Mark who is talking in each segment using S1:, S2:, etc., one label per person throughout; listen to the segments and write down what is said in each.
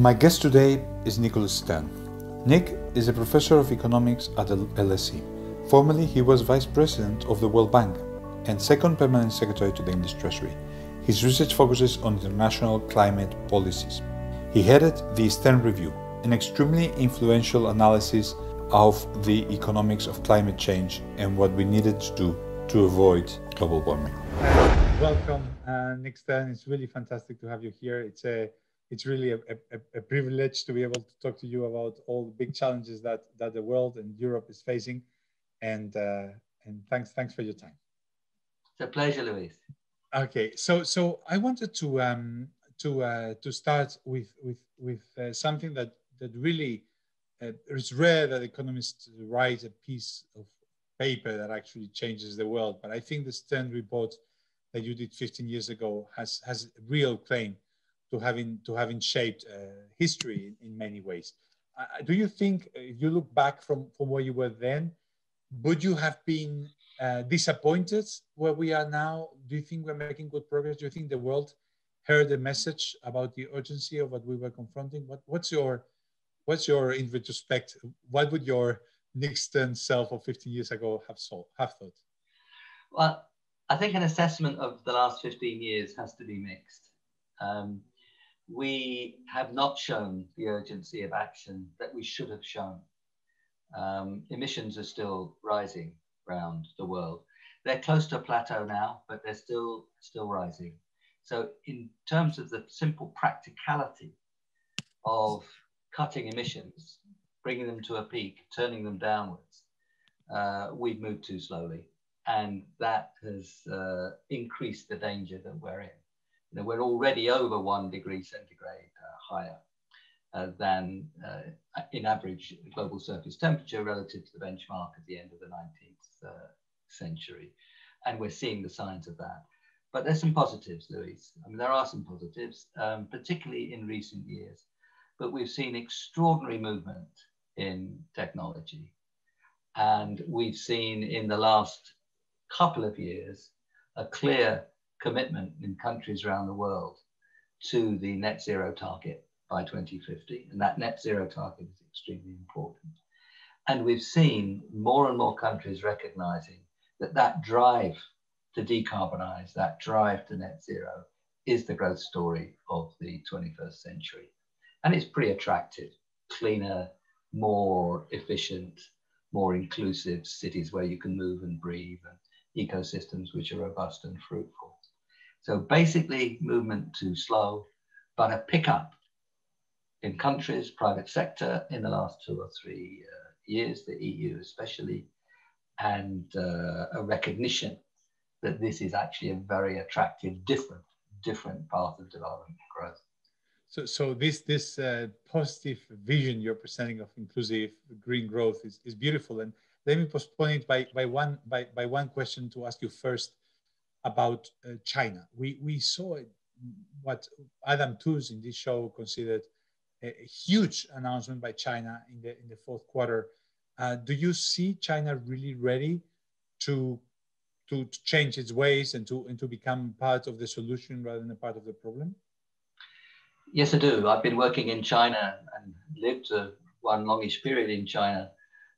S1: My guest today is Nicholas Stern. Nick is a professor of economics at LSE. Formerly, he was vice president of the World Bank and second permanent secretary to the English Treasury. His research focuses on international climate policies. He headed the Stern Review, an extremely influential analysis of the economics of climate change and what we needed to do to avoid global warming. Welcome, uh, Nick Stern. It's really fantastic to have you here. It's a it's really a, a, a, privilege to be able to talk to you about all the big challenges that, that the world and Europe is facing. And, uh, and thanks, thanks for your time.
S2: It's a pleasure, Luis.
S1: Okay, so, so I wanted to, um, to, uh, to start with, with, with uh, something that, that really, uh, it's rare that economists write a piece of paper that actually changes the world. But I think the Stern report that you did 15 years ago has, has real claim to having to having shaped uh, history in, in, many ways. Uh, do you think, uh, if you look back from from where you were then, would you have been uh, disappointed where we are now? Do you think we're making good progress? Do you think the world heard the message about the urgency of what we were confronting? What what's your what's your in retrospect? What would your Nixon self of 15 years ago have so, have thought?
S2: Well, I think an assessment of the last 15 years has to be mixed. Um, we have not shown the urgency of action that we should have shown. Um, emissions are still rising around the world. They're close to a plateau now, but they're still still rising. So, in terms of the simple practicality of cutting emissions, bringing them to a peak, turning them downwards, uh, we've moved too slowly, and that has uh, increased the danger that we're in you know, we're already over one degree centigrade uh, higher uh, than uh, in average global surface temperature relative to the benchmark at the end of the 19th uh, century. And we're seeing the signs of that. But there's some positives, Luis. I mean, there are some positives, um, particularly in recent years. But we've seen extraordinary movement in technology. And we've seen in the last couple of years a clear commitment in countries around the world to the net zero target by 2050. And that net zero target is extremely important. And we've seen more and more countries recognizing that that drive to decarbonize, that drive to net zero, is the growth story of the 21st century. And it's pretty attractive, cleaner, more efficient, more inclusive cities where you can move and breathe, and ecosystems which are robust and fruitful. So basically, movement too slow, but a pickup in countries, private sector in the last two or three uh, years, the EU especially, and uh, a recognition that this is actually a very attractive, different, different path of development and growth.
S1: So, so this this uh, positive vision you're presenting of inclusive green growth is, is beautiful. And let me postpone it by, by one by, by one question to ask you first about uh, China. We, we saw what Adam Tooze in this show considered a, a, huge announcement by China in the, in the fourth quarter. Uh, do you see China really ready to, to, to, change its ways and to, and to become part of the solution rather than a part of the problem?
S2: Yes, I do. I've been working in China and lived one longish period in China.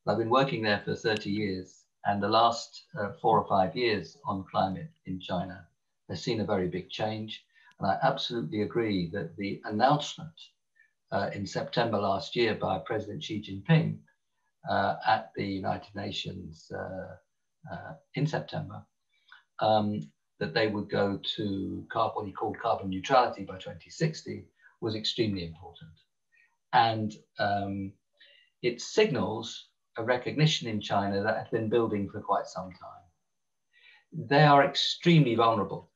S2: I've been working there for 30 years and the last uh, four or five years on climate in China has seen a very big change. And I absolutely agree that the announcement uh, in September last year by President Xi Jinping uh, at the United Nations uh, uh, in September um, that they would go to carbon, what he called carbon neutrality by 2060 was extremely important. And um, it signals a recognition in China that had been building for quite some time. They are extremely vulnerable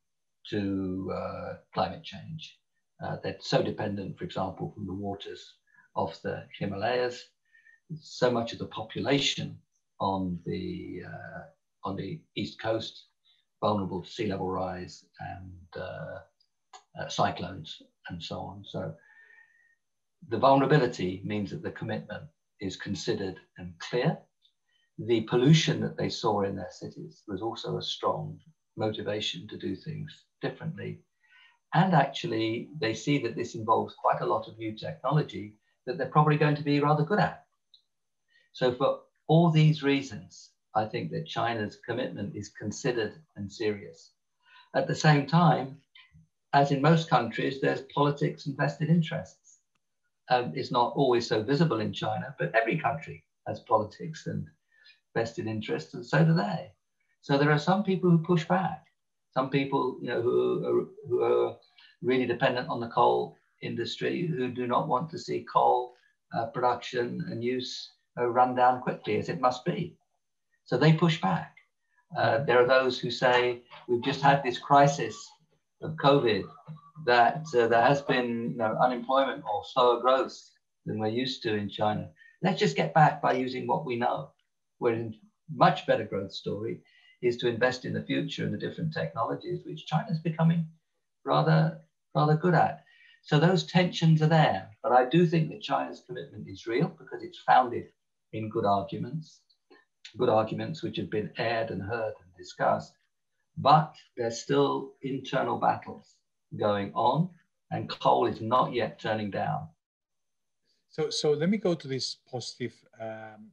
S2: to uh, climate change. Uh, they're so dependent, for example, from the waters of the Himalayas. So much of the population on the uh, on the east coast vulnerable to sea level rise and uh, uh, cyclones and so on. So the vulnerability means that the commitment is considered and clear. The pollution that they saw in their cities was also a strong motivation to do things differently. And actually, they see that this involves quite a lot of new technology that they're probably going to be rather good at. So, for all these reasons, I think that China's commitment is considered and serious. At the same time, as in most countries, there's politics and vested interests. Um, it's not always so visible in China, but every country has politics and vested interests, and so do they. So there are some people who push back. Some people, you know, who are, who are really dependent on the coal industry, who do not want to see coal uh, production and use uh, run down quickly, as it must be. So they push back. Uh, there are those who say we've just had this crisis of COVID that uh, there has been you know, unemployment or slower growth than we're used to in China. Let's just get back by using what we know. We're in much better growth story is to invest in the future and the different technologies, which China's becoming rather, rather good at. So those tensions are there. But I do think that China's commitment is real because it's founded in good arguments, good arguments which have been aired and heard and discussed. But there's still internal battles going on, and coal is not yet turning down.
S1: So, so let me go to this positive um,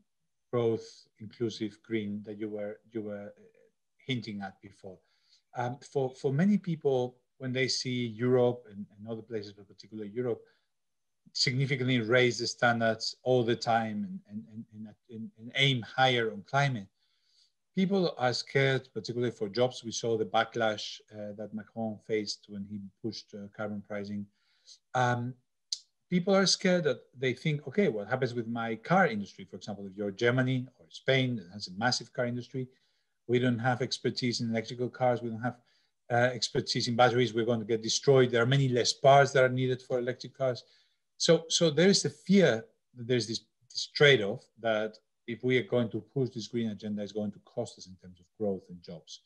S1: growth, inclusive green that you were you were hinting at before. Um, for for many people, when they see Europe and, and other places, but particularly Europe, significantly raise the standards all the time and, and, and, and, aim higher on climate. People are scared, particularly for jobs. We saw the backlash uh, that Macron faced when he pushed uh, carbon pricing. Um, people are scared that they think, okay, what happens with my car industry? For example, if you're Germany or Spain that has a massive car industry, we don't have expertise in electrical cars. We don't have uh, expertise in batteries. We're going to get destroyed. There are many less parts that are needed for electric cars. So, so there is the fear that there's this, this trade-off that if we are going to push this green agenda, it's going to cost us in terms of growth and jobs.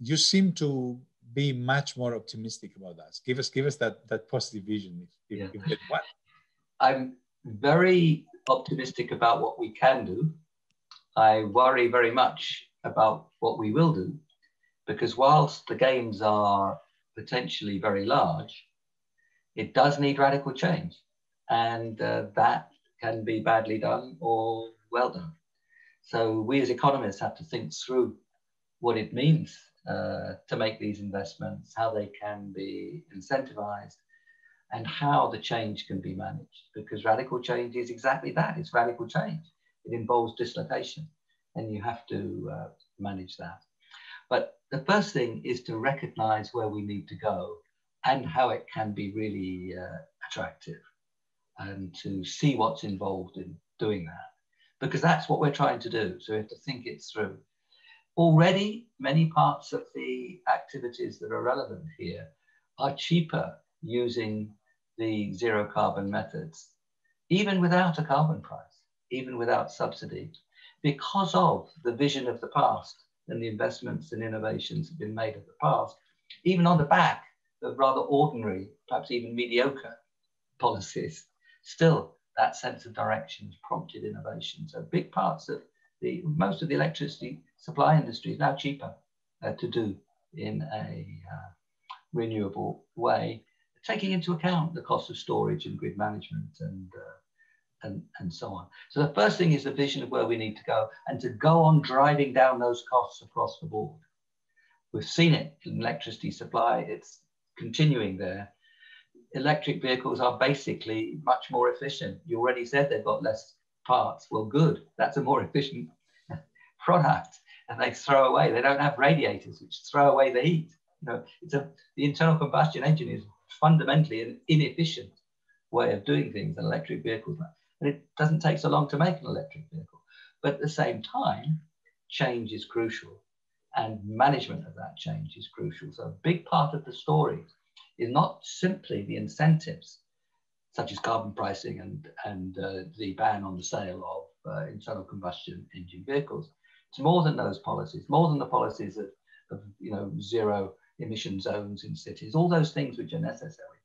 S1: You seem to be much more optimistic about that. Give us, give us that, that positive vision. If,
S2: yeah. if, if what? I'm very optimistic about what we can do. I worry very much about what we will do because whilst the gains are potentially very large, it does need radical change and uh, that can be badly done or well done. So we as economists have to think through what it means uh, to make these investments, how they can be incentivized, and how the change can be managed. Because radical change is exactly that it's radical change. It involves dislocation, and you have to uh, manage that. But the first thing is to recognize where we need to go and how it can be really uh, attractive and to see what's involved in doing that because that's what we're trying to do. So we have to think it through. Already, many parts of the activities that are relevant here are cheaper using the zero carbon methods, even without a carbon price, even without subsidy, because of the vision of the past and the investments and innovations have been made of the past, even on the back of rather ordinary, perhaps even mediocre policies still that sense of direction has prompted innovation. So big parts of the, most of the electricity supply industry is now cheaper uh, to do in a uh, renewable way, taking into account the cost of storage and grid management and, uh, and, and so on. So the first thing is the vision of where we need to go and to go on driving down those costs across the board. We've seen it in electricity supply, it's continuing there electric vehicles are basically much more efficient. You already said they've got less parts. Well, good. That's a more efficient product. And they throw away. They don't have radiators, which throw away the heat. You know, it's a the internal combustion engine is fundamentally an inefficient way of doing things. An electric vehicles. and it doesn't take so long to make an electric vehicle. But at the same time, change is crucial, and management of that change is crucial. So a big part of the story is not simply the incentives, such as carbon pricing and, and uh, the ban on the sale of uh, internal combustion engine vehicles. It's more than those policies, more than the policies of, of you know, zero emission zones in cities, all those things which are necessary.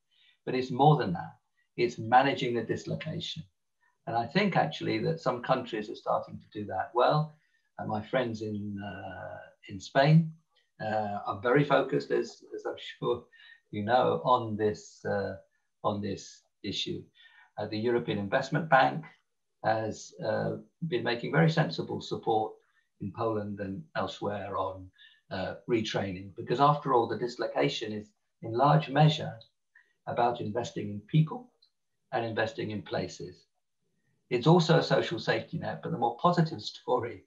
S2: But it's more than that. It's managing the dislocation. And I think actually that some countries are starting to do that well. And my friends in, uh, in Spain uh, are very focused, as, as I'm sure you know, on this, uh, on this issue. Uh, the European Investment Bank has uh, been making very sensible support in Poland and elsewhere on uh, retraining, because after all, the dislocation is in large measure about investing in people and investing in places. It's also a social safety net, but the more positive story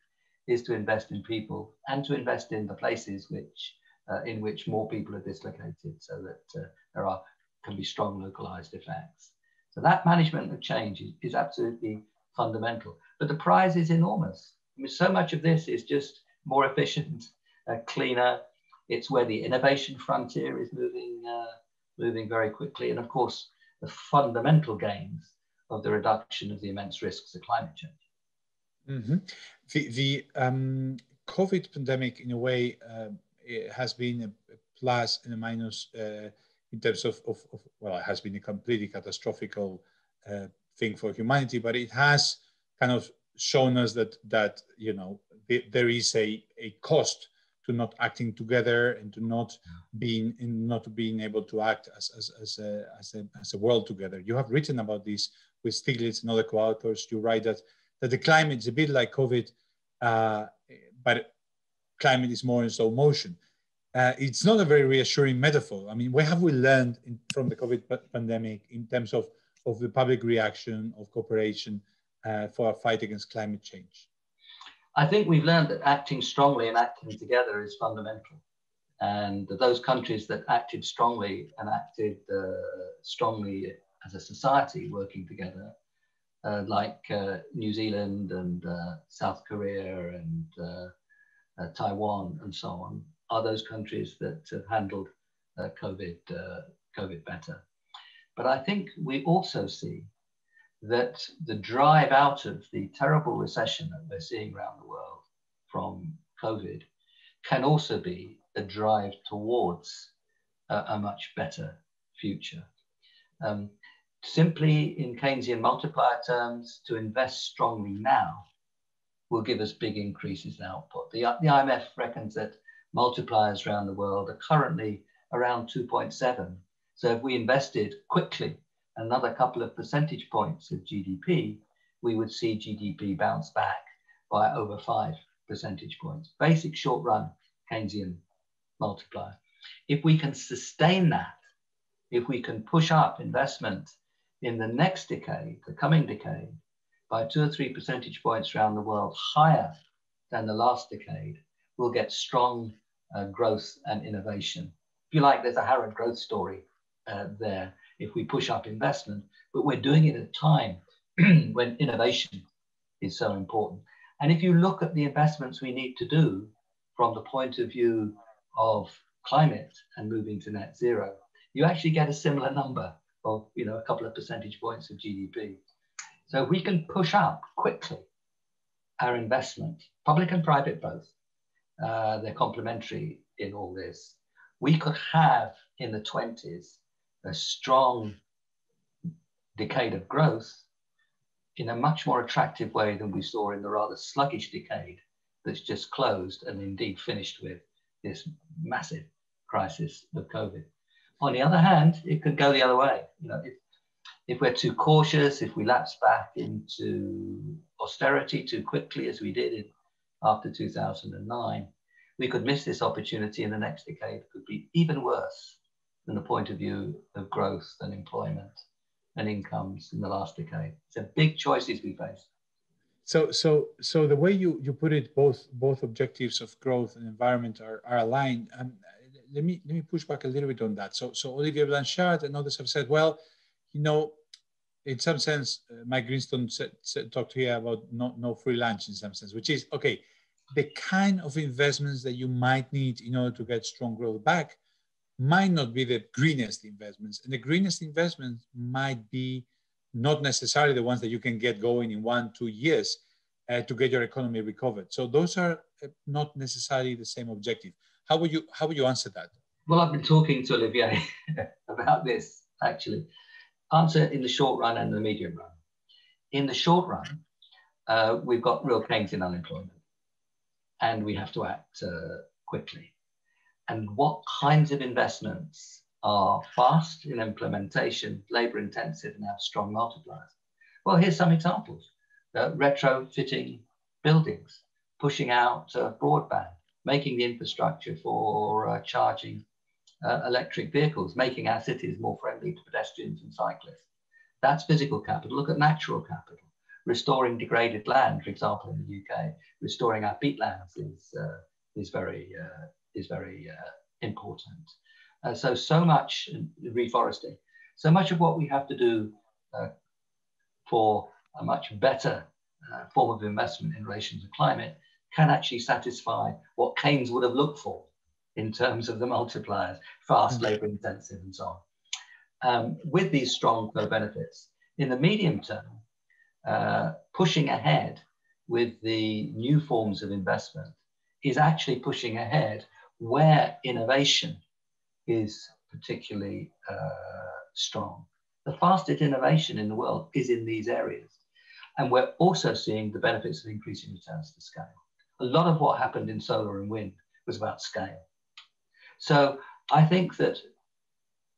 S2: is to invest in people and to invest in the places which uh, in which more people are dislocated so that uh, there are can be strong localized effects. So that management of change is, is absolutely fundamental. But the prize is enormous. I mean, so much of this is just more efficient, uh, cleaner. It's where the innovation frontier is moving, uh, moving very quickly. And of course, the fundamental gains of the reduction of the immense risks of climate change.
S1: Mm-hmm. The, the um, COVID pandemic, in a way, uh, has been a plus and a minus uh, in terms of, of, of, well, it has been a completely catastrophic uh, thing for humanity, but it has kind of shown us that that you know there is a, a cost to not acting together and to not being in not being able to act as, as, as, a, as, a, as a world together. You have written about this with Stiglitz and other co-authors. You write that that the climate is a bit like COVID, uh, but climate is more in slow motion. Uh, it's not a very reassuring metaphor. I mean, what have we learned in, from the COVID pandemic in terms of, of the public reaction, of cooperation uh, for a fight against climate change?
S2: I think we've learned that acting strongly and acting together is fundamental. And those countries that acted strongly and acted uh, strongly as a society working together uh, like uh, New Zealand and uh, South Korea and Uh, Taiwan and so on, are those countries that have handled uh, COVID, uh, COVID better. But I think we also see that the drive out of the terrible recession that we're seeing around the world from COVID can also be a drive towards a, a much better future. Um, Simply in Keynesian multiplier terms, to invest strongly now will give us big increases in output. The, the IMF reckons that multipliers around the world are currently around 2.7. So if we invested quickly another couple of percentage points of GDP, we would see GDP bounce back by over five percentage points. Basic short run Keynesian multiplier. If we can sustain that, if we can push up investment in the next decade, the coming decade, by two or three percentage points around the world higher than the last decade, we'll get strong uh, growth and innovation. If you like, there's a Harrod growth story uh, there if we push up investment, but we're doing it at a time when innovation is so important. And if you look at the investments we need to do from the point of view of climate and moving to net zero, you actually get a similar number of you know a couple of percentage points of GDP. So we can push up quickly our investment, public and private both. Uh, they're complementary in all this. We could have in the 20s a strong decade of growth in a much more attractive way than we saw in the rather sluggish decade that's just closed and indeed finished with this massive crisis of COVID. On the other hand, it could go the other way. You know, if we're too cautious, if we lapse back into austerity too quickly, as we did in, after 2009, we could miss this opportunity in the next decade. Could be even worse than the point of view of growth and employment and incomes in the last decade. It's a big choices we face.
S1: So, so, so the way you, you put it, both both objectives of growth and environment are, are aligned. And let me let me push back a little bit on that. So so Olivier Blanchard and others have said, well, you know, in some sense, uh, Mike Greenstone said, said, talked here about no, no free lunch in some sense, which is okay. The kind of investments that you might need in order to get strong growth back might not be the greenest investments, and the greenest investments might be not necessarily the ones that you can get going in one two years uh, to get your economy recovered. So those are uh, not necessarily the same objective. How would you how would you answer that?
S2: Well, I've been talking to Olivier about this actually. Answer in the short run and the medium run. In the short run, uh, we've got real pains in unemployment, and we have to act uh, quickly. And what kinds of investments are fast in implementation, labor intensive, and have strong multipliers. Well, here's some examples. Uh, retrofitting buildings, pushing out uh, broadband, making the infrastructure for uh, charging uh, electric vehicles, making our cities more friendly to pedestrians and cyclists. That's physical capital. Look at natural capital. Restoring degraded land, for example, in the UK, restoring our peatlands is, uh, is very, uh, is very important. so, so much reforesting. So much of what we have to do for a much better uh, form of investment in relation to climate can actually satisfy what Keynes would have looked for in terms of the multipliers, fast, labor intensive, and so on. Um, with these strong co-benefits, in the medium term, uh, pushing ahead with the new forms of investment is actually pushing ahead where innovation is particularly uh, strong. The fastest innovation in the world is in these areas. And we're also seeing the benefits of increasing returns to scale. A lot of what happened in solar and wind was about scale. So I think that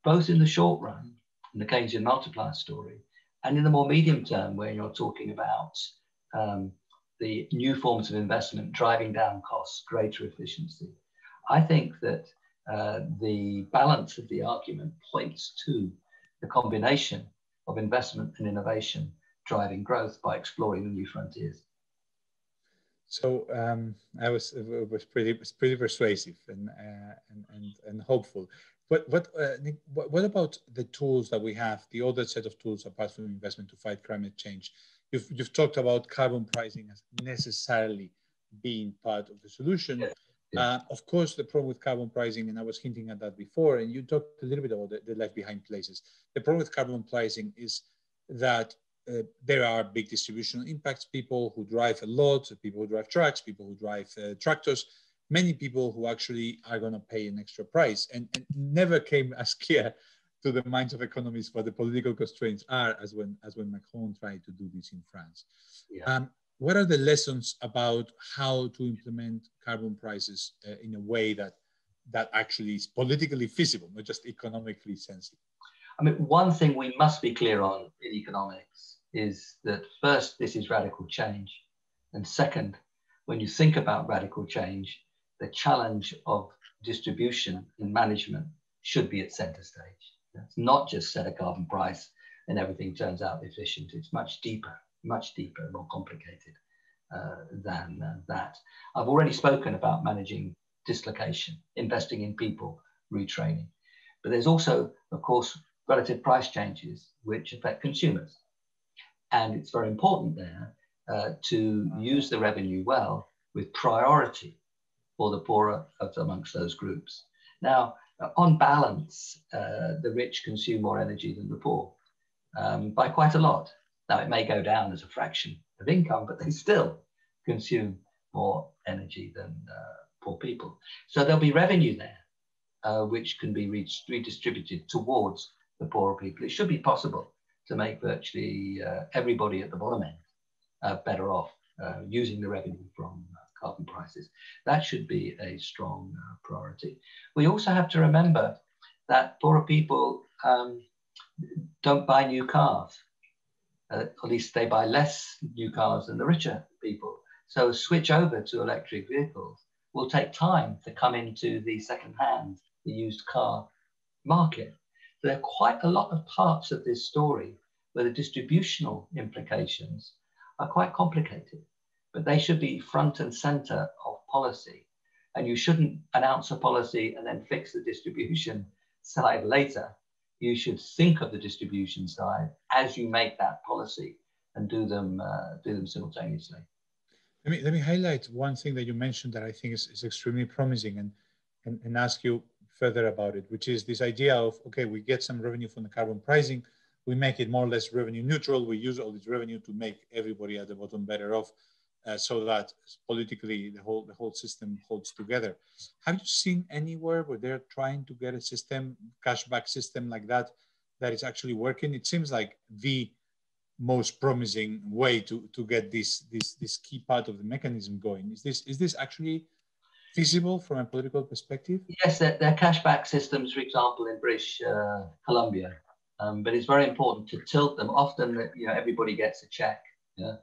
S2: both in the short run, in the Keynesian multiplier story, and in the more medium term, where you're talking about um, the new forms of investment driving down costs, greater efficiency, I think that uh, the balance of the argument points to the combination of investment and innovation driving growth by exploring the new frontiers.
S1: So um, I was was pretty was pretty persuasive and uh, and, and and hopeful. What what, uh, Nick, what what about the tools that we have? The other set of tools apart from investment to fight climate change. You've you've talked about carbon pricing as necessarily being part of the solution. Yeah. Uh, of course, the problem with carbon pricing, and I was hinting at that before, and you talked a little bit about the, the left behind places. The problem with carbon pricing is that uh, there are big distributional impacts. People who drive a lot, people who drive trucks, people who drive uh, tractors, many people who actually are going to pay an extra price. And, and never came as clear to the minds of economists what the political constraints are as when, as when Macron tried to do this in France. Yeah. Um, what are the lessons about how to implement carbon prices uh, in a way that that actually is politically feasible, not just economically sensible?
S2: I mean, one thing we must be clear on in economics is that first, this is radical change. And second, when you think about radical change, the challenge of distribution and management should be at center stage. It's not just set a carbon price and everything turns out efficient. It's much deeper, much deeper, more complicated uh, than uh, that. I've already spoken about managing dislocation, investing in people, retraining. But there's also, of course, relative price changes which affect consumers. And it's very important there uh, to use the revenue well with priority for the poorer of amongst those groups. Now, on balance, uh, the rich consume more energy than the poor um, by quite a lot. Now, it may go down as a fraction of income, but they still consume more energy than uh, poor people. So there'll be revenue there, uh, which can be redistributed towards the poorer people. It should be possible to make virtually uh, everybody at the bottom end uh, better off uh, using the revenue from uh, carbon prices. That should be a strong uh, priority. We also have to remember that poorer people um, don't buy new cars. At least they buy less new cars than the richer people. So switch over to electric vehicles will take time to come into the second-hand, the used car market there are quite a lot of parts of this story where the distributional implications are quite complicated, but they should be front and center of policy. And you shouldn't announce a policy and then fix the distribution side later. You should think of the distribution side as you make that policy and do them, uh, do them simultaneously.
S1: Let me, let me highlight one thing that you mentioned that I think is, is extremely promising and, and, and ask you further about it, which is this idea of, okay, we get some revenue from the carbon pricing, we make it more or less revenue neutral, we use all this revenue to make everybody at the bottom better off uh, so that politically the whole, the whole system holds together. Have you seen anywhere where they're trying to get a system, cashback system like that, that is actually working? It seems like the most promising way to, to get this, this, this key part of the mechanism going. Is this, is this actually feasible from a political perspective?
S2: Yes, they're, they're cashback systems, for example, in British uh, Columbia. Um, but it's very important to tilt them. Often, you know, everybody gets a check. Yeah.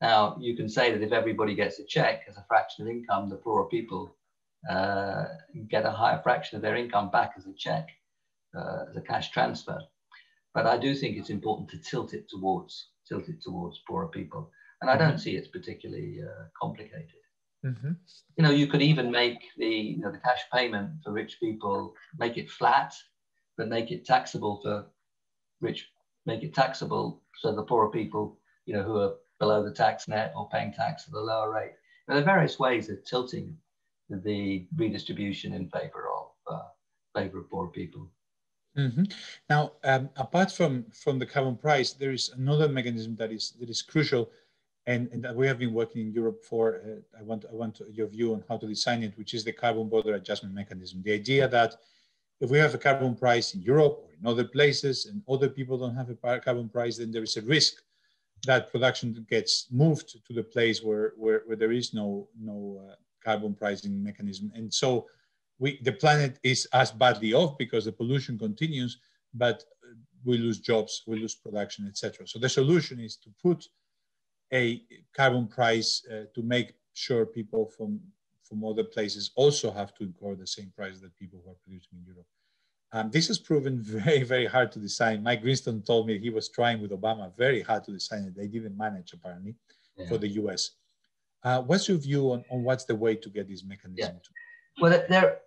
S2: Now, you can say that if everybody gets a check as a fraction of income, the poorer people uh, get a higher fraction of their income back as a check, uh, as a cash transfer. But I do think it's important to tilt it towards tilt it towards poorer people, and I don't mm-hmm. see it's particularly uh, complicated. Mm-hmm. You know, you could even make the you know the cash payment for rich people make it flat, but make it taxable for rich, make it taxable so the poorer people, you know, who are below the tax net or paying tax at a lower rate. There are various ways of tilting the redistribution in favor of uh, favor of poor people.
S1: Mm-hmm. Now, um, apart from from the carbon price, there is another mechanism that is that is crucial, and, and we have been working in Europe for. Uh, I want I want your view on how to design it, which is the carbon border adjustment mechanism. The idea that if we have a carbon price in Europe or in other places, and other people don't have a carbon price, then there is a risk that production gets moved to the place where where, where there is no no uh, carbon pricing mechanism. And so we, the planet is as badly off because the pollution continues, but we lose jobs, we lose production, etc. So the solution is to put a carbon price uh, to make sure people from from other places also have to incur the same price that people who are producing in Europe. Um, this has proven very, very hard to design. Mike Greenstone told me he was trying with Obama very hard to design it. They didn't manage apparently yeah. for the US. Uh, what's your view on, on what's the way to get this mechanism?
S2: Yeah. Well, there,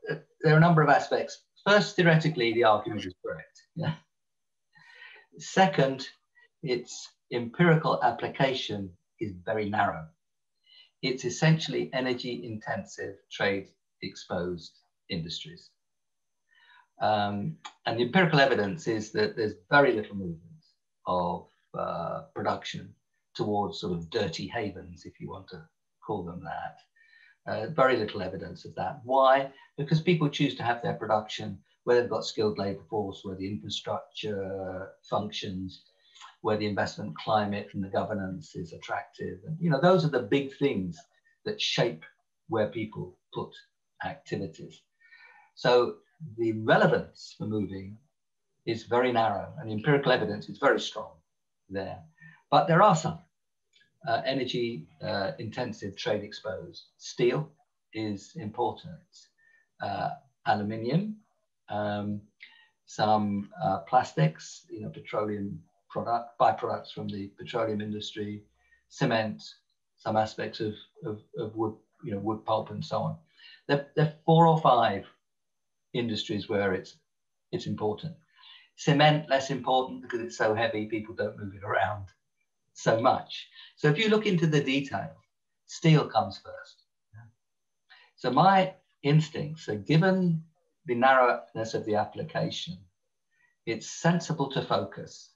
S2: there are a number of aspects. First, theoretically, the argument is correct. Yeah. Second, its empirical application is very narrow. It's essentially energy intensive, trade exposed industries. Um, and the empirical evidence is that there's very little movement of uh, production towards sort of dirty havens, if you want to call them that. Uh, very little evidence of that. Why? Because people choose to have their production where they've got skilled labor force, where the infrastructure functions, where the investment climate and the governance is attractive. And, you know, those are the big things that shape where people put activities. So the relevance for moving is very narrow and empirical evidence is very strong there. But there are some uh, energy uh, intensive trade exposed. Steel is important. Uh, aluminium, um, some uh, plastics, you know, petroleum product, byproducts from the petroleum industry, cement, some aspects of, of, of wood, you know, wood pulp and so on. There, there are four or five industries where it's, it's important. Cement, less important because it's so heavy, people don't move it around so much. So if you look into the detail, steel comes first. So my instincts are given the narrowness of the application, it's sensible to focus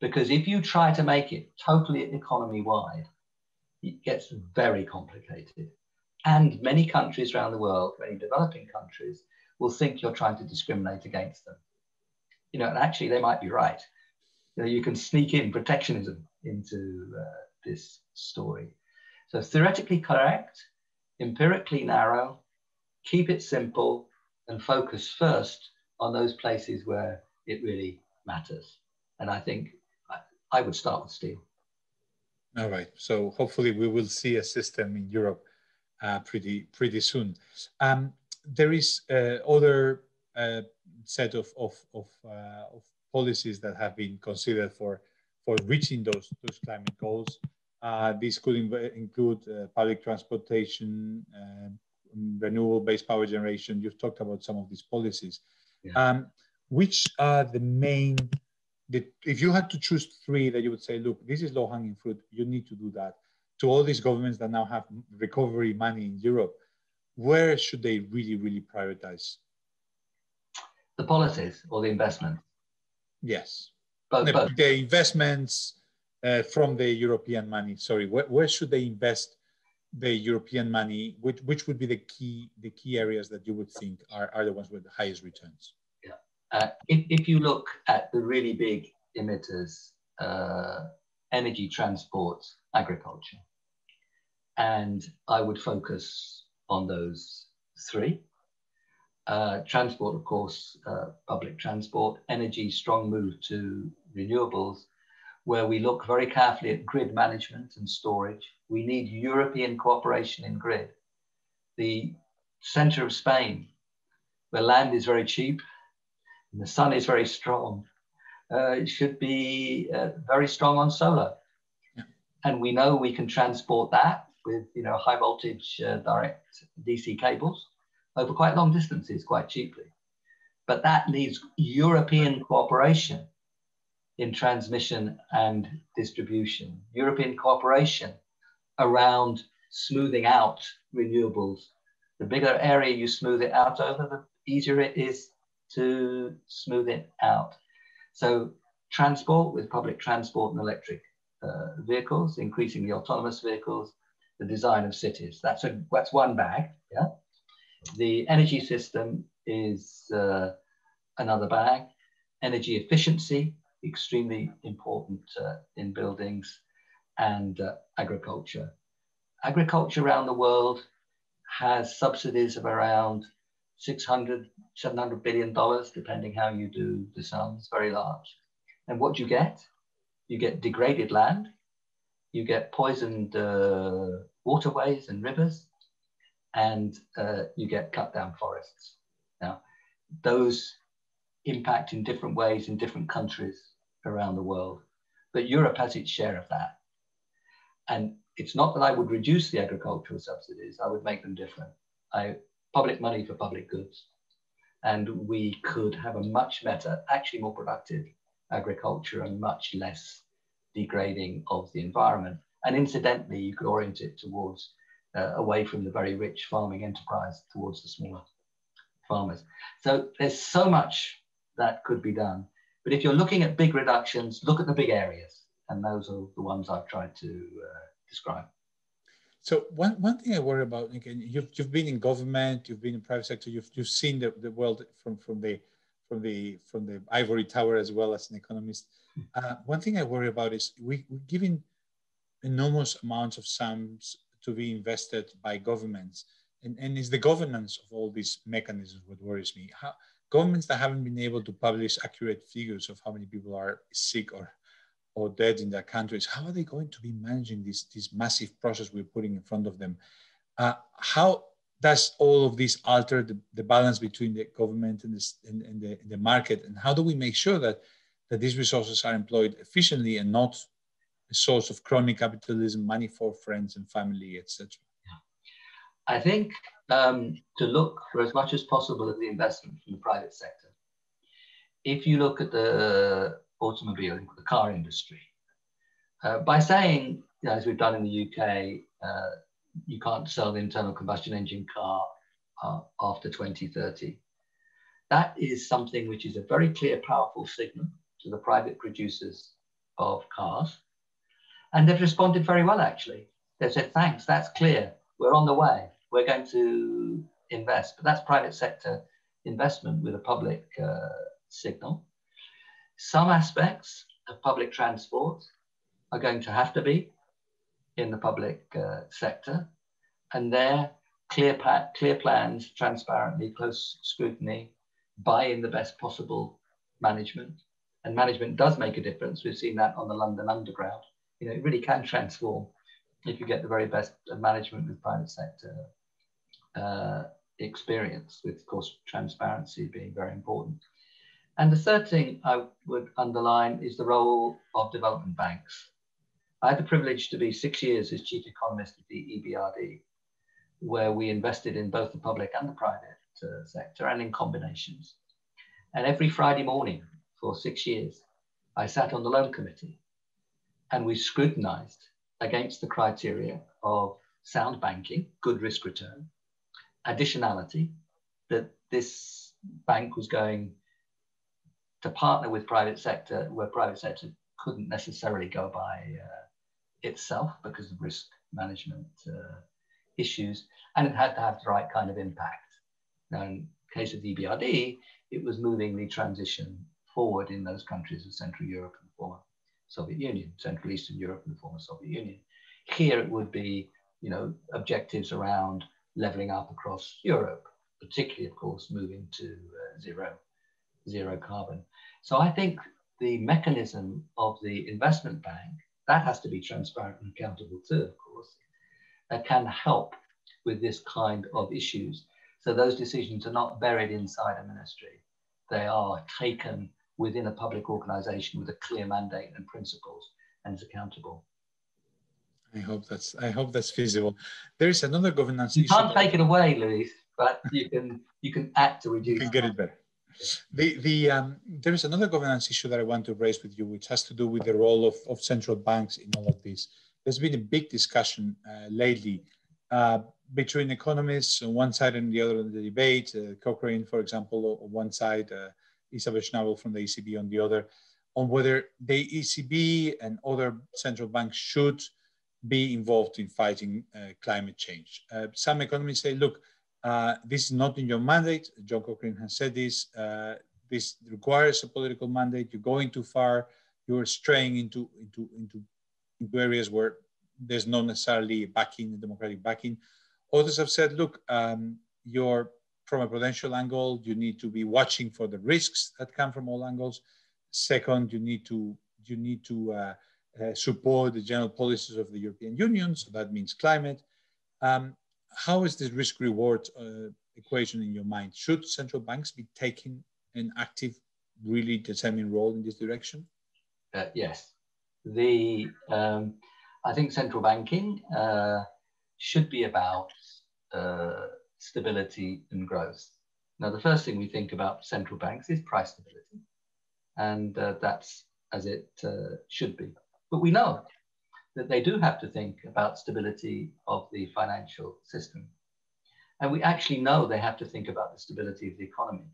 S2: because if you try to make it totally economy wide, it gets very complicated. And many countries around the world, many developing countries, will think you're trying to discriminate against them. You know, and actually they might be right. You, know, you can sneak in protectionism into uh, this story. So theoretically correct, empirically narrow, keep it simple, and focus first on those places where it really matters. And I think I, would start with steel.
S1: All right. So hopefully we will see a system in Europe uh, pretty pretty soon. Um, there is uh, other uh, set of of of, uh, of, policies that have been considered for for reaching those, those climate goals. Uh, these could include uh, public transportation, uh, renewable-based power generation. You've talked about some of these policies. Yeah. Um, which are the main, the, if you had to choose three that you would say, look, this is low-hanging fruit, you need to do that. To all these governments that now have recovery money in Europe, where should they really, really prioritize?
S2: The policies or the investment?
S1: Yes but, the, but, the investments uh, from the European money. Sorry, where, where, should they invest the European money? Which, which would be the key the key areas that you would think are, are the ones with the highest returns?
S2: Uh, if, if you look at the really big emitters, uh, energy, transport, agriculture, and I would focus on those three. Uh, transport, of course, uh, public transport, energy, strong move to renewables, where we look very carefully at grid management and storage. We need European cooperation in grid. The center of Spain, where land is very cheap and the sun is very strong, uh, it should be uh, very strong on solar. Yeah. And we know we can transport that with you know high voltage uh, direct DC cables over quite long distances quite cheaply. But that needs European cooperation in transmission and distribution, European cooperation around smoothing out renewables. The bigger area you smooth it out over, the easier it is to smooth it out. So transport with public transport and electric uh, vehicles, increasingly autonomous vehicles, the design of cities. That's a that's one bag. Yeah. The energy system is uh, another bag. Energy efficiency, extremely important uh, in buildings, and uh, agriculture. Agriculture around the world has subsidies of around 600, 700 billion dollars, depending how you do the sums, very large. And what do you get? You get degraded land, you get poisoned uh, waterways and rivers, and uh, you get cut down forests. Now, those impact in different ways in different countries around the world, but Europe has its share of that. And it's not that I would reduce the agricultural subsidies, I would make them different. I, public money for public goods. And we could have a much better, actually more productive agriculture and much less degrading of the environment. And incidentally, you could orient it towards uh, away from the very rich farming enterprise towards the smaller farmers. So there's so much that could be done. But if you're looking at big reductions, look at the big areas. And those are the ones I've tried to uh, describe.
S1: So one, one thing I worry about, again, you've, you've been in government, you've been in private sector, you've, you've seen the, the world from, from, the, from, the, from the ivory tower as well as an economist. Uh, one thing I worry about is we, we're giving enormous amounts of sums to be invested by governments. And, and it's the governance of all these mechanisms what worries me. How, governments that haven't been able to publish accurate figures of how many people are sick or or dead in their countries, how are they going to be managing this, this massive process we're putting in front of them? Uh, how does all of this alter the, the balance between the government and, and, and, the, and the market? And how do we make sure that, that these resources are employed efficiently and not a source of crony capitalism, money for friends and family, etc.?
S2: I think um, to look for as much as possible at the investment from the private sector. If you look at the automobile, the car industry. Uh, by saying, you know, as we've done in the UK, uh, you can't sell the internal combustion engine car uh, after 2030. That is something which is a very clear, powerful signal to the private producers of cars. And they've responded very well, actually. They've said, thanks, that's clear. We're on the way. We're going to invest. But that's private sector investment with a public uh, signal. Some aspects of public transport are going to have to be in the public uh, sector, and there, clear, clear plans, transparently, close scrutiny, buy in the best possible management. And management does make a difference. We've seen that on the London Underground. You know, it really can transform if you get the very best management with private sector uh, experience, with, of course, transparency being very important. And the third thing I would underline is the role of development banks. I had the privilege to be six years as chief economist at the EBRD, where we invested in both the public and the private uh, sector and in combinations. And every Friday morning for six years, I sat on the loan committee and we scrutinized against the criteria of sound banking, good risk return, additionality, that this bank was going to partner with private sector where private sector couldn't necessarily go by uh, itself because of risk management uh, issues, and it had to have the right kind of impact. Now, in the case of EBRD, it was moving the transition forward in those countries of Central Europe and the former Soviet Union, Central Eastern Europe and the former Soviet Union. Here it would be, you know, objectives around leveling up across Europe, particularly, of course, moving to uh, zero, zero carbon. So I think the mechanism of the investment bank, that has to be transparent and accountable too, of course, that can help with this kind of issues. So those decisions are not buried inside a ministry. They are taken within a public organization with a clear mandate and principles and is accountable.
S1: I hope that's I hope that's feasible. There is another governance
S2: you can't take it away, Luis, but you can you can act to reduce.
S1: You can get it better. The, the, um, there is another governance issue that I want to raise with you, which has to do with the role of, of central banks in all of this. There's been a big discussion uh, lately uh, between economists on one side and the other in the debate. Uh, Cochrane, for example, on one side, uh, Isabel Schnabel from the ECB on the other, on whether the ECB and other central banks should be involved in fighting uh, climate change. Uh, some economists say, look, uh, this is not in your mandate. John Cochrane has said this. Uh, this requires a political mandate. You're going too far. You're straying into, into, into, into areas where there's not necessarily backing, democratic backing. Others have said, look, um, you're from a prudential angle, you need to be watching for the risks that come from all angles. Second, you need to you need to uh, uh, support the general policies of the European Union. So that means climate. Um, how is this risk reward uh, equation in your mind? Should central banks be taking an active, really determined role in this direction?
S2: Uh, yes. The, um, I think central banking uh, should be about uh, stability and growth. Now, the first thing we think about central banks is price stability. And uh, that's as it uh, should be. But we know that they do have to think about stability of the financial system. And we actually know they have to think about the stability of the economy.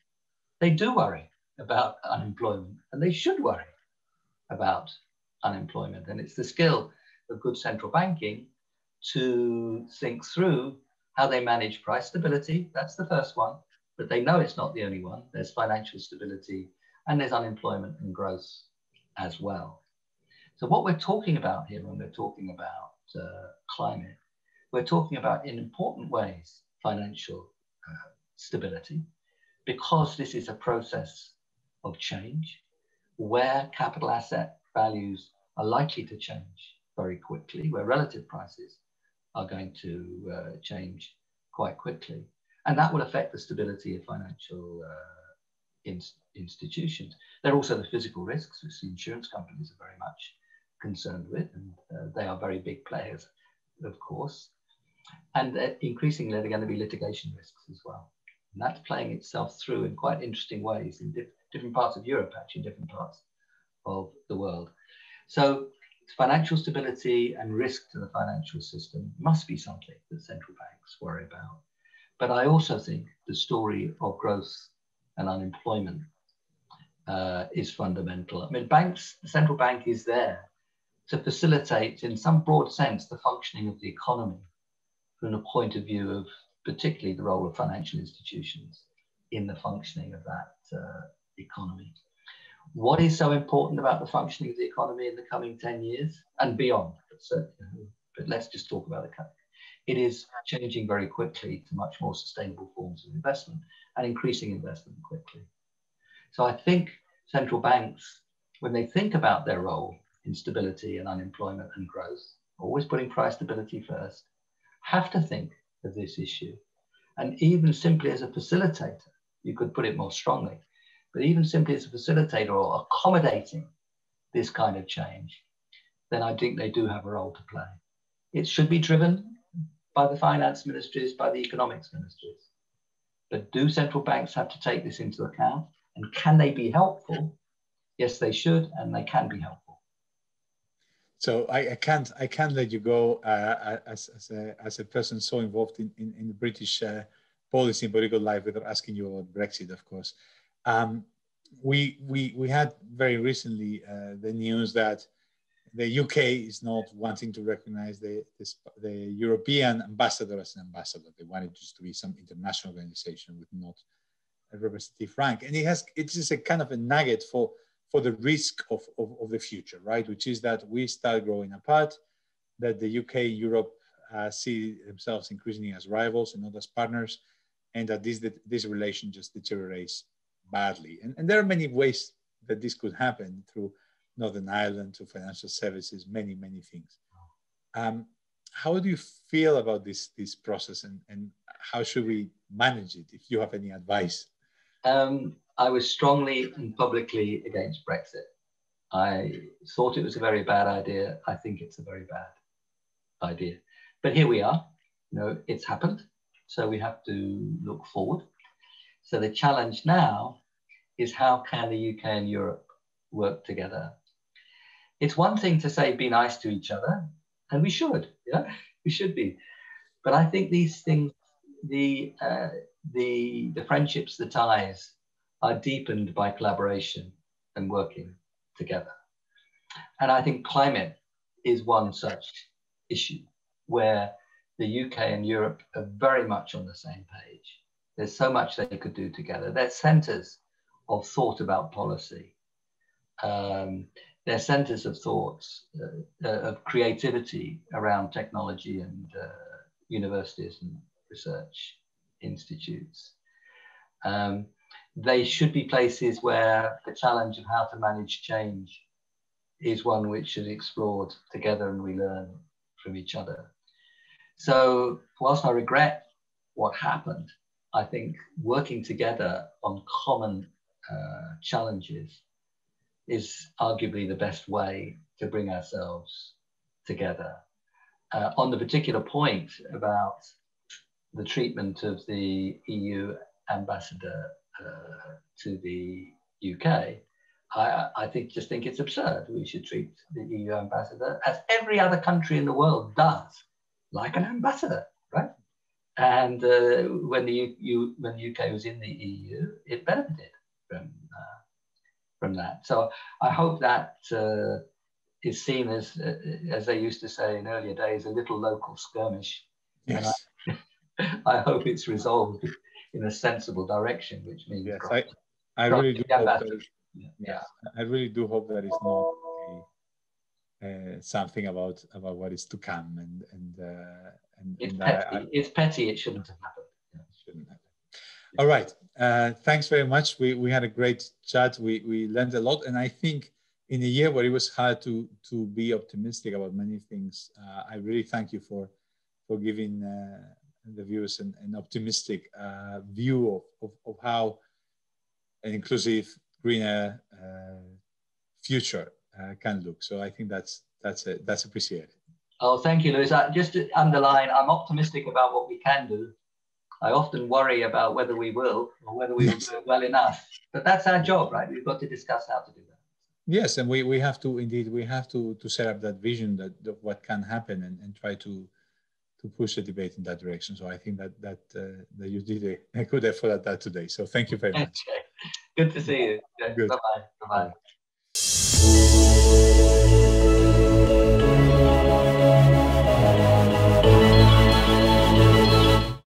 S2: They do worry about unemployment, and they should worry about unemployment. And it's the skill of good central banking to think through how they manage price stability. That's the first one. But they know it's not the only one. There's financial stability and there's unemployment and growth as well. So what we're talking about here when we're talking about uh, climate, we're talking about in important ways financial uh, stability because this is a process of change where capital asset values are likely to change very quickly, where relative prices are going to uh, change quite quickly. And that will affect the stability of financial uh, in institutions. There are also the physical risks, which the insurance companies are very much concerned with, and uh, they are very big players, of course. And uh, increasingly, there are going to be litigation risks as well. And that's playing itself through in quite interesting ways in diff different parts of Europe, actually, different parts of the world. So, financial stability and risk to the financial system must be something that central banks worry about. But I also think the story of growth and unemployment uh, is fundamental. I mean, banks, the central bank is there to facilitate, in some broad sense, the functioning of the economy from a point of view of particularly the role of financial institutions in the functioning of that uh, economy. What is so important about the functioning of the economy in the coming 10 years and beyond? But, let's just talk about the it is changing very quickly to much more sustainable forms of investment and increasing investment quickly. So I think central banks, when they think about their role in stability and unemployment and growth, always putting price stability first, have to think of this issue. And even simply as a facilitator, you could put it more strongly, but even simply as a facilitator or accommodating this kind of change, then I think they do have a role to play. It should be driven by the finance ministries, by the economics ministries. But do central banks have to take this into account? And can they be helpful? Yes, they should, and they can be helpful.
S1: So I, I, can't I can't let you go uh, as, as, a, as a person so involved in, in, in British uh, policy and political life without asking you about Brexit, of course. Um, we, we, we had very recently uh, the news that the UK is not wanting to recognize the, the European ambassador as an ambassador. They want it just to be some international organization with not a representative rank. And it has, it is a kind of a nugget for for the risk of, of, of, the future, right? Which is that we start growing apart, that the UK, Europe uh, see themselves increasingly as rivals and not as partners, and that this this relation just deteriorates badly. And, and there are many ways that this could happen through Northern Ireland, to financial services, many many things. Um, how do you feel about this this process, and, and how should we manage it? If you have any advice.
S2: Um, I was strongly and publicly against Brexit. I thought it was a very bad idea. I think it's a very bad idea. But here we are. You know, it's happened. So we have to look forward. So the challenge now is how can the UK and Europe work together? It's one thing to say be nice to each other, and we should, yeah, we should be. But I think these things, the uh, the the friendships, the ties, are deepened by collaboration and working together. And I think climate is one such issue where the UK and Europe are very much on the same page. There's so much they could do together. They're centers of thought about policy. Um, they're centers of thoughts, uh, uh, of creativity around technology and uh, universities and research institutes. Um, they should be places where the challenge of how to manage change is one which is explored together and we learn from each other. So, whilst I regret what happened, I think working together on common uh, challenges is arguably the best way to bring ourselves together. Uh, on the particular point about the treatment of the EU ambassador uh, to the UK, I, I think just think it's absurd. We should treat the EU ambassador as every other country in the world does, like an ambassador, right? And uh, when the U, when the UK was in the EU, it benefited from uh, from that. So I hope that uh, is seen as, uh, as they used to say in earlier days, a little local skirmish.
S1: Yes.
S2: I, I hope it's resolved in a sensible direction, which means
S1: yes, I, I really do hope that is, yeah. I really do hope that is not a, uh, something about about what is to come and and uh, and,
S2: it's
S1: and
S2: petty. I, it's petty. It shouldn't have happened. Yeah.
S1: Shouldn't happen. All right. Uh, thanks very much. We we had a great chat. We we learned a lot, and I think in a year where it was hard to to be optimistic about many things, uh, I really thank you for for giving uh, the viewers an, an optimistic uh, view of, of, of, how an inclusive, greener uh, future uh, can look. So I think that's that's a, that's appreciated.
S2: Oh, thank you, Luis. just to underline, I'm optimistic about what we can do. I often worry about whether we will or whether we will do it well enough. But that's our job, right? We've got to discuss how to do that.
S1: Yes, and we, we have to indeed we have to to set up that vision that of what can happen and, and try to to push the debate in that direction. So I think that that, uh, that you did a, a good effort at that today. So thank you very much.
S2: good to see you. Good. Bye bye. Bye bye.